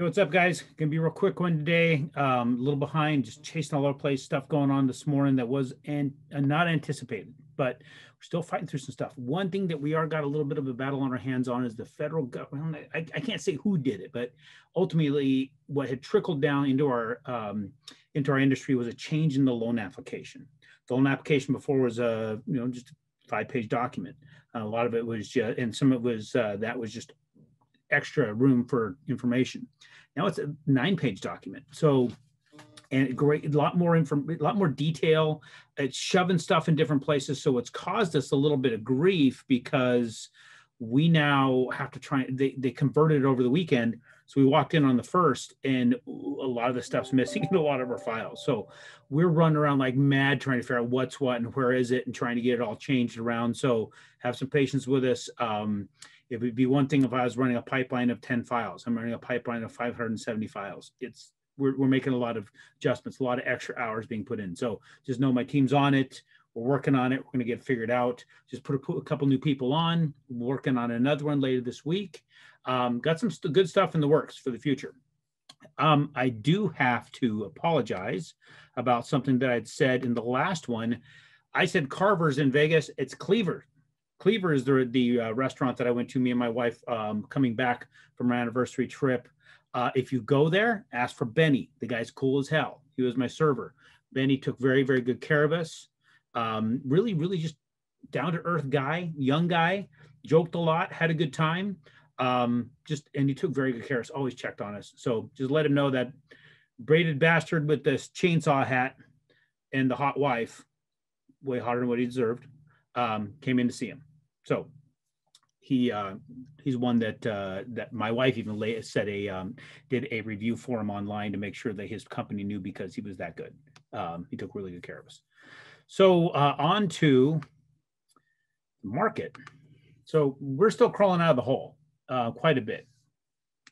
Hey, what's up, guys? Gonna be a real quick one today. Um, a little behind, just chasing all over the place. Stuff going on this morning that was and uh, not anticipated, but we're still fighting through some stuff. One thing that we are got a little bit of a battle on our hands on is the federal government. I, I can't say who did it, but ultimately, what had trickled down into our um, into our industry was a change in the loan application. The loan application before was a you know just a five page document. A lot of it was just, and some of it was uh, that was just extra room for information. Now it's a nine page document. So, and great, a lot more info, a lot more detail. It's shoving stuff in different places. So it's caused us a little bit of grief because we now have to try, they, they converted it over the weekend. So we walked in on the first and a lot of the stuff's missing in a lot of our files. So we're running around like mad trying to figure out what's what and where is it and trying to get it all changed around. So have some patience with us. Um, it would be one thing if I was running a pipeline of 10 files. I'm running a pipeline of 570 files. It's we're, we're making a lot of adjustments, a lot of extra hours being put in. So just know my team's on it. We're working on it. We're going to get figured out. Just put a, a, couple new people on. Working on another one later this week. Um, got some st good stuff in the works for the future. Um, I do have to apologize about something that I'd said in the last one. I said Carver's in Vegas. It's Cleaver. Cleaver is the, the uh, restaurant that I went to, me and my wife um, coming back from our anniversary trip. Uh, if you go there, ask for Benny. The guy's cool as hell. He was my server. Benny took very, very good care of us. Um, really, really just down to earth guy, young guy, joked a lot, had a good time. Um, just and he took very good care of us, always checked on us. So just let him know that braided bastard with this chainsaw hat and the hot wife, way hotter than what he deserved, um, came in to see him. So he uh, he's one that uh, that my wife even lay, said a um, did a review for him online to make sure that his company knew because he was that good. Um, he took really good care of us. So uh, on to market. So we're still crawling out of the hole uh, quite a bit.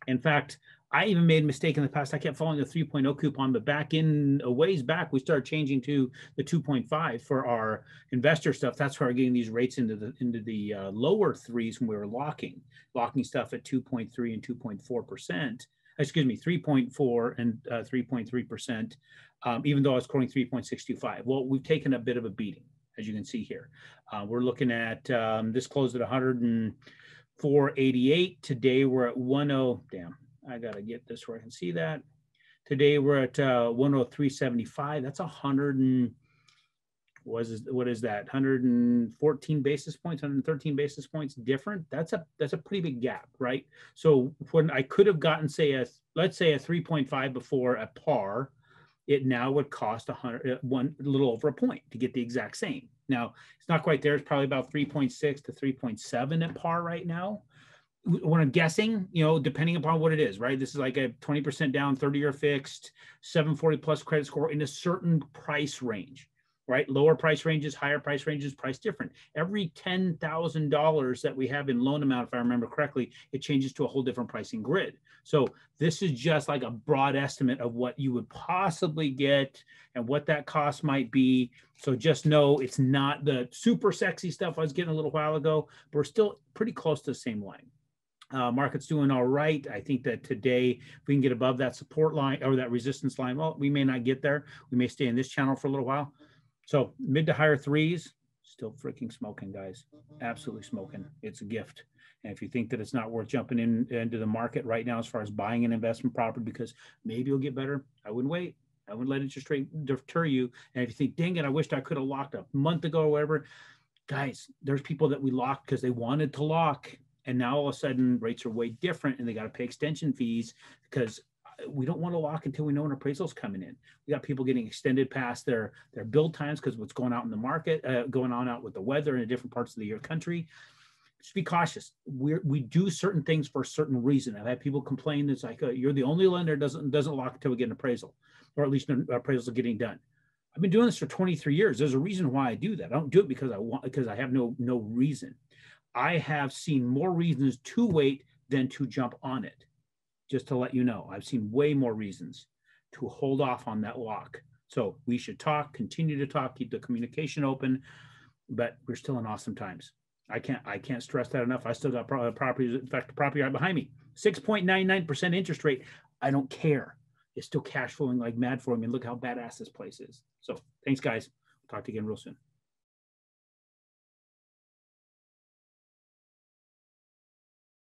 In fact, I even made a mistake in the past. I kept following the 3.0 coupon, but back in a ways back, we started changing to the 2.5 for our investor stuff. That's where we're getting these rates into the into the uh, lower threes when we were locking, locking stuff at 2.3 and 2.4 percent. Excuse me, 3.4 and uh, 3.3 percent. Um, even though I was quoting 3.625. Well, we've taken a bit of a beating, as you can see here. Uh, we're looking at um, this closed at 104.88. Today we're at 10. Damn I got to get this where I can see that. Today we're at uh, 103.75. That's hundred and was what is that? 114 basis points 113 basis points different? That's a that's a pretty big gap right? So when i could have gotten say a let's say a 3.5 before a par it now would cost a hundred uh, one a little over a point to get the exact same. Now it's not quite there. It's probably about 3.6 to 3.7 at par right now when I'm guessing, you know, depending upon what it is, right? This is like a 20% down, 30 year fixed, 740 plus credit score in a certain price range, right? Lower price ranges, higher price ranges, price different. Every $10,000 that we have in loan amount, if I remember correctly, it changes to a whole different pricing grid. So this is just like a broad estimate of what you would possibly get and what that cost might be. So just know it's not the super sexy stuff I was getting a little while ago, but we're still pretty close to the same line. Uh, market's doing all right. I think that today, if we can get above that support line or that resistance line, well, we may not get there. We may stay in this channel for a little while. So mid to higher threes, still freaking smoking, guys. Absolutely smoking. It's a gift. And if you think that it's not worth jumping in into the market right now as far as buying an investment property because maybe it'll get better, I wouldn't wait. I wouldn't let interest rate deter you. And if you think, dang it, I wished I could have locked a month ago or whatever, guys, there's people that we locked because they wanted to lock and now all of a sudden rates are way different and they got to pay extension fees because uh, we don't want to lock until we know an appraisal's coming in. We got people getting extended past their their build times because what's going out in the market, uh, going on out with the weather in different parts of the year country. Just be cautious. We we do certain things for a certain reason. I've had people complain it's like uh, you're the only lender doesn't doesn't lock until we get an appraisal, or at least appraisals are getting done. I've been doing this for 23 years. There's a reason why I do that. I don't do it because I want because I have no no reason. I have seen more reasons to wait than to jump on it. Just to let you know, I've seen way more reasons to hold off on that lock. So we should talk, continue to talk, keep the communication open, but we're still in awesome times. I can't I can't stress that enough. I still got uh, properties, in fact, property right behind me 6.99% interest rate. I don't care. It's still cash flowing like mad for me. Look how badass this place is. So thanks, guys. Talk to you again real soon.